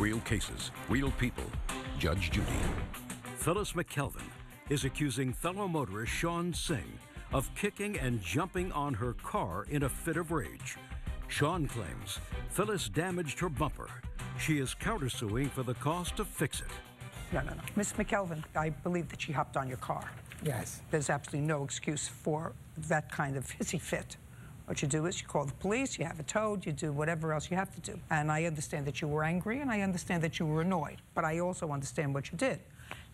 Real cases, real people. Judge Judy. Phyllis McKelvin is accusing fellow motorist Sean Singh of kicking and jumping on her car in a fit of rage. Sean claims Phyllis damaged her bumper. She is countersuing for the cost to fix it. No, no, no. Miss McKelvin, I believe that she hopped on your car. Yes. There's absolutely no excuse for that kind of hissy fit. What you do is you call the police, you have it towed, you do whatever else you have to do. And I understand that you were angry and I understand that you were annoyed, but I also understand what you did.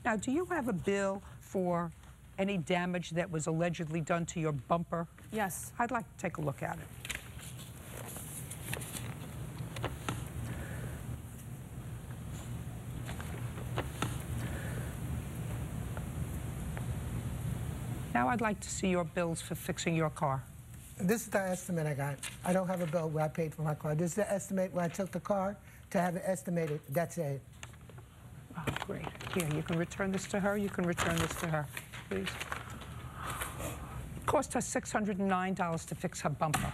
Now, do you have a bill for any damage that was allegedly done to your bumper? Yes. I'd like to take a look at it. Now I'd like to see your bills for fixing your car. This is the estimate I got. I don't have a bill where I paid for my car. This is the estimate where I took the car to have it estimated. That's it. Oh, great. Here, you can return this to her. You can return this to her, please. It cost her $609 to fix her bumper.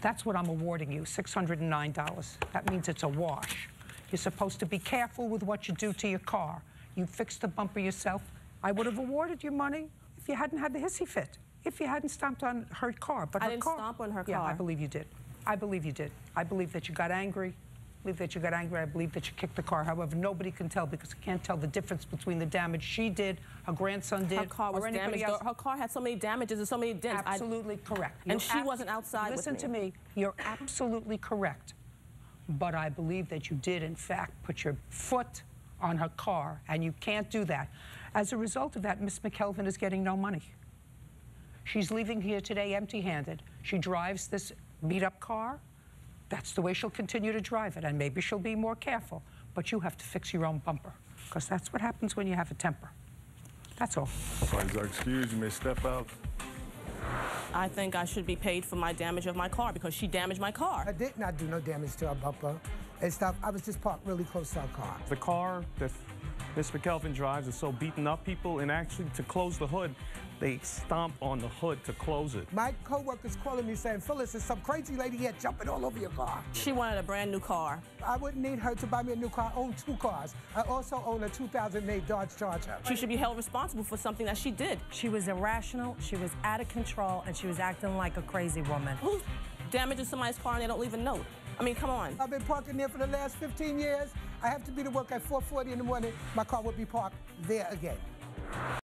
That's what I'm awarding you, $609. That means it's a wash. You're supposed to be careful with what you do to your car. You fixed the bumper yourself. I would have awarded you money if you hadn't had the hissy fit, if you hadn't stomped on her car. But I her didn't car, stomp on her Yeah, I believe you did. I believe you did. I believe that you got angry. I believe that you got angry. I believe that you kicked the car. However, nobody can tell because I can't tell the difference between the damage she did, her grandson did, Her car was damaged. else. Her car had so many damages and so many dents. Absolutely correct. And You're she wasn't outside Listen to me. me. You're absolutely correct. But I believe that you did, in fact, put your foot on her car, and you can't do that. As a result of that, Miss McKelvin is getting no money. She's leaving here today empty-handed. She drives this beat-up car. That's the way she'll continue to drive it, and maybe she'll be more careful. But you have to fix your own bumper, because that's what happens when you have a temper. That's all. Sorry, sir, excuse me, step out. I think I should be paid for my damage of my car because she damaged my car. I did not do no damage to her bumper and stuff. I was just parked really close to her car. The car that Miss McKelvin drives is so beaten up, people, and actually to close the hood, they stomp on the hood to close it. My co-worker's calling me saying, Phyllis, there's some crazy lady here jumping all over your car. She wanted a brand new car. I wouldn't need her to buy me a new car. I own two cars. I also own a 2008 Dodge Charger. She should be held responsible for something that she did. She was irrational, she was out of control, and she was acting like a crazy woman. Who damages somebody's car and they don't leave a note? I mean, come on. I've been parking there for the last 15 years. I have to be to work at 4.40 in the morning. My car would be parked there again.